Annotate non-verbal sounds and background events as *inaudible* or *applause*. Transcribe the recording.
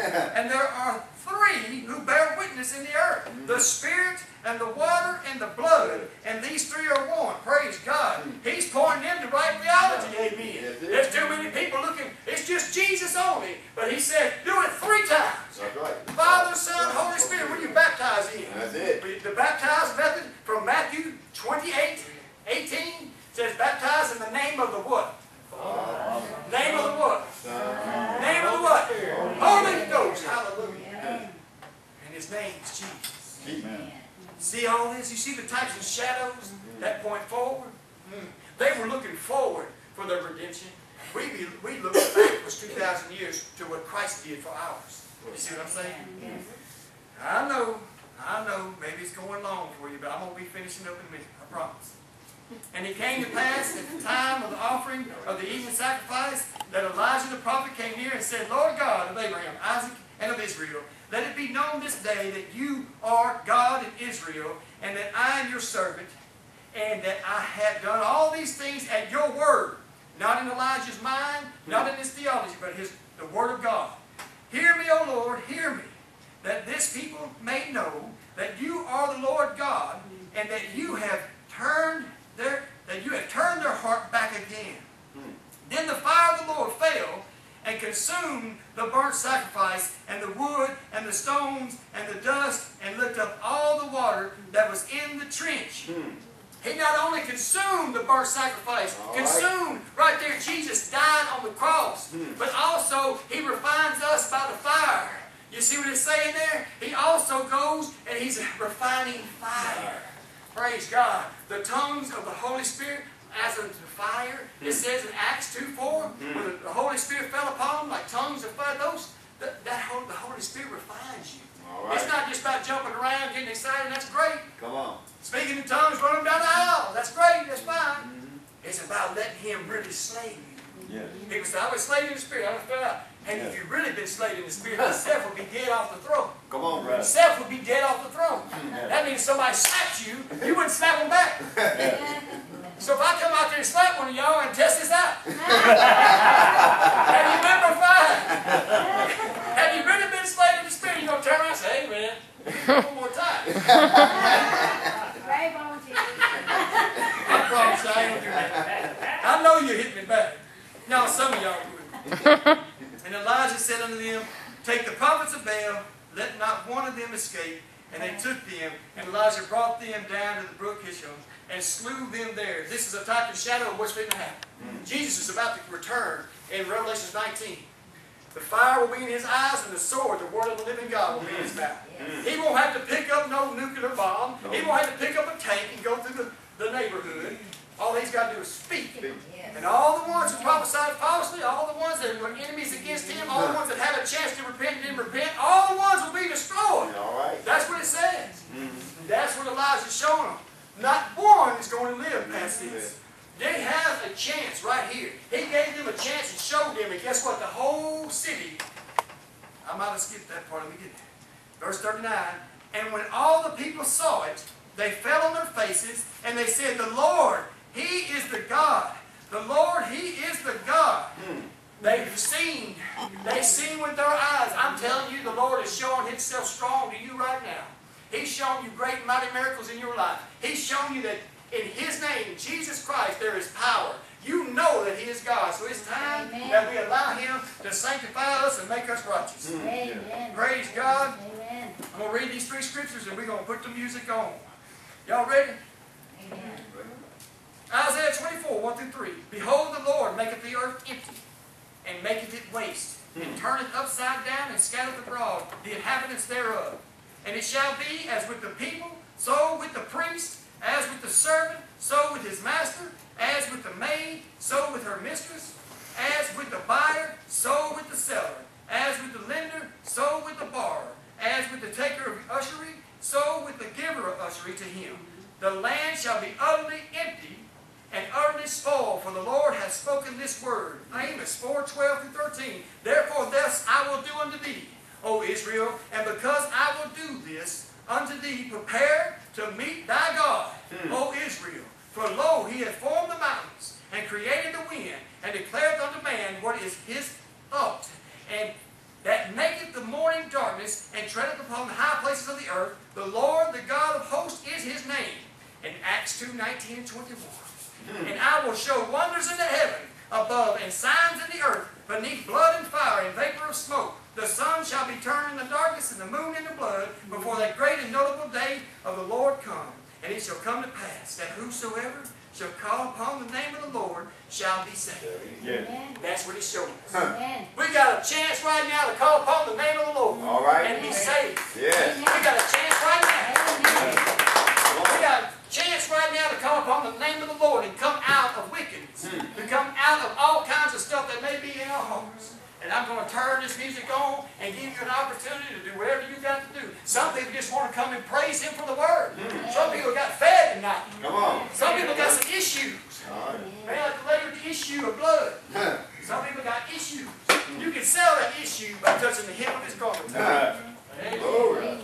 *laughs* and there are three who bear witness in the earth mm-hmm. the Spirit, and the water, and the blood. And these three are one. Praise God. He's pointing them to right his name is Jesus. Amen. See all this? You see the types of shadows that point forward? They were looking forward for their redemption. We, be, we look backwards 2,000 years to what Christ did for ours. You see what I'm saying? I know, I know, maybe it's going long for you, but I'm going to be finishing up in a minute, I promise. And it came to pass at the time of the offering of the evening sacrifice that Elijah the prophet came near and said, Lord God of Abraham, Isaac, and of Israel, let it be known this day that you are God in Israel, and that I am your servant, and that I have done all these things at your word. Not in Elijah's mind, not in his theology, but his the word of God. Hear me, O Lord, hear me, that this people may know that you are the Lord God, and that you have turned their that you have turned their heart back again. Hmm. Then the fire of the Lord fell and consumed the burnt sacrifice and the wood and the stones and the dust and licked up all the water that was in the trench. Hmm. He not only consumed the burnt sacrifice, All right. consumed right there, Jesus died on the cross, hmm. but also he refines us by the fire. You see what it's saying there? He also goes and he's refining fire. Praise God. The tongues of the Holy Spirit as unto fire. It hmm. says in Acts 2 4, hmm. when the- Holy Spirit fell upon them like tongues of fire, those that, that whole, the Holy Spirit refines you. It's not just about jumping around, getting excited, that's great. Come on. Speaking in tongues, running down the aisle, that's great, that's fine. Mm-hmm. It's about letting Him really slay you. Yes. People say, I was slayed in the Spirit, I was fell out. And if you've really been slayed in the Spirit, self will be dead off the throne. Come on, The brother. self would be dead off the throne. *laughs* That means somebody slapped you, you wouldn't slap them back. *laughs* So if I come out there and slap one of y'all and test this out, *laughs* have you been refined? Have you really been slayed in the Spirit? You're going to turn around and say, hey man, one more time. Brave on. I promise I ain't gonna do that. I know you hit me back. Now some of y'all would. *laughs* And Elijah said unto them, Take the prophets of Baal, let not one of them escape. And they took them, and Elijah brought them down to the brook Kishon, and slew them there. This is a type and shadow of what's going to happen. Jesus is about to return in Revelation 19. The fire will be in his eyes, and the sword, the word of the living God, will be in his mouth. He won't have to pick up no nuclear bomb. He won't have to pick up a tank and go through the, the neighborhood. All he's got to do is speak. And all the ones who prophesied falsely, all the ones that were enemies against him, all the ones that had a chance to repent and didn't repent, all the ones will be destroyed. All right. That's what it says. That's what Elijah's showing them. Not one is going to live past this. They have a chance right here. He gave them a chance and showed them, and guess what? The whole city. I might have skipped that part. Let me get there. Verse 39. And when all the people saw it, they fell on their faces, and they said, The Lord, He is the God. The Lord, He is the God. Hmm. They've seen, they've seen with their eyes. I'm telling you, the Lord is showing Himself strong to you right now. He's shown you great and mighty miracles in your life. He's shown you that in His name, Jesus Christ, there is power. You know that He is God. So it's time Amen. that we allow Him to sanctify us and make us righteous. Mm, Amen. Praise God. Amen. I'm going to read these three scriptures and we're going to put the music on. Y'all ready? Amen. Isaiah 24, 1 through 3. Behold, the Lord maketh the earth empty, and maketh it waste, and mm. turneth upside down, and scattereth abroad the inhabitants thereof. And it shall be as with the people, so with the priest, as with the servant, so with his master, as with the maid, so with her mistress, as with the buyer, so with the seller, as with the lender, so with the borrower, the taker of usury, so with the giver of usury to him. The land shall be utterly empty, and utterly spoiled, for the Lord hath spoken this word. Amos 4, 12 through 13. Therefore thus I will do unto thee, O Israel, and because I will do this unto thee, prepare to meet thy God, hmm. O Israel. For lo, he hath formed the mountains, and created the wind, and declared unto man what is his thought, and that maketh morning darkness, and treadeth upon the high places of the earth. The Lord, the God of hosts, is his name. In Acts 2, 19 and 21. And I will show wonders in the heaven above, and signs in the earth beneath blood and fire and vapor of smoke. The sun shall be turned into darkness and the moon into blood before that great and notable day of the Lord come. And it shall come to pass that whosoever shall call upon the name of the Lord shall be saved. Yeah. That's what he's showing us. Amen. We got a chance right now to call upon the name of the Lord All right. and be saved. Yes. We got a chance right now. Amen. We got a chance right now to call upon the name of the Lord and come out of wickedness. Hmm. To come out of all kinds of stuff that may be in our hearts. And I'm going to turn this music on and give you an opportunity to do whatever you got to do. Some people just want to come and praise Him for the Word. Hmm. Some people got fed tonight. Come on. Some people got some issues issue of blood. Huh. Some people got issues. You can sell that issue by touching the hem of his garment. Huh. Glory.